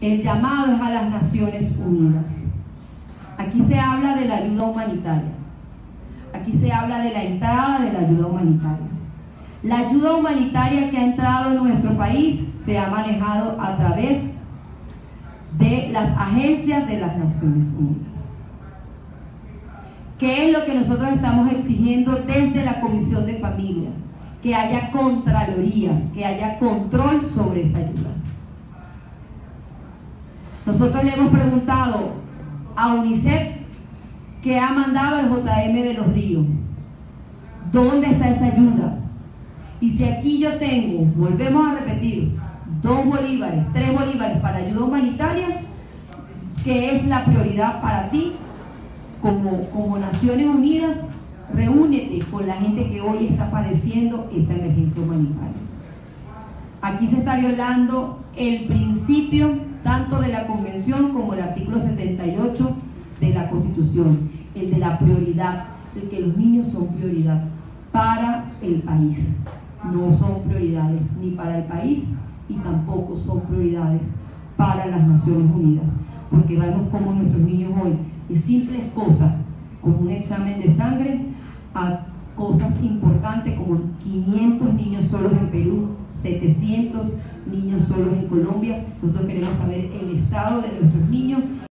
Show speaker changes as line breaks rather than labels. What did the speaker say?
El llamado es a las Naciones Unidas. Aquí se habla de la ayuda humanitaria. Aquí se habla de la entrada de la ayuda humanitaria. La ayuda humanitaria que ha entrado en nuestro país se ha manejado a través de las agencias de las Naciones Unidas. ¿Qué es lo que nosotros estamos exigiendo desde la Comisión de Familia? Que haya contraloría, que haya control sobre esa ayuda. Nosotros le hemos preguntado a UNICEF que ha mandado el JM de los Ríos. ¿Dónde está esa ayuda? Y si aquí yo tengo, volvemos a repetir, dos bolívares, tres bolívares para ayuda humanitaria, que es la prioridad para ti, como, como Naciones Unidas, reúnete con la gente que hoy está padeciendo esa emergencia humanitaria. Aquí se está violando el principio de la Convención como el artículo 78 de la Constitución, el de la prioridad, el que los niños son prioridad para el país. No son prioridades ni para el país y tampoco son prioridades para las Naciones Unidas, porque vemos como nuestros niños hoy, de simples cosas, como un examen de sangre, a cosas importantes como 500 niños solos en Perú, 700 niños solos en Colombia. Nosotros queremos saber el estado de nuestros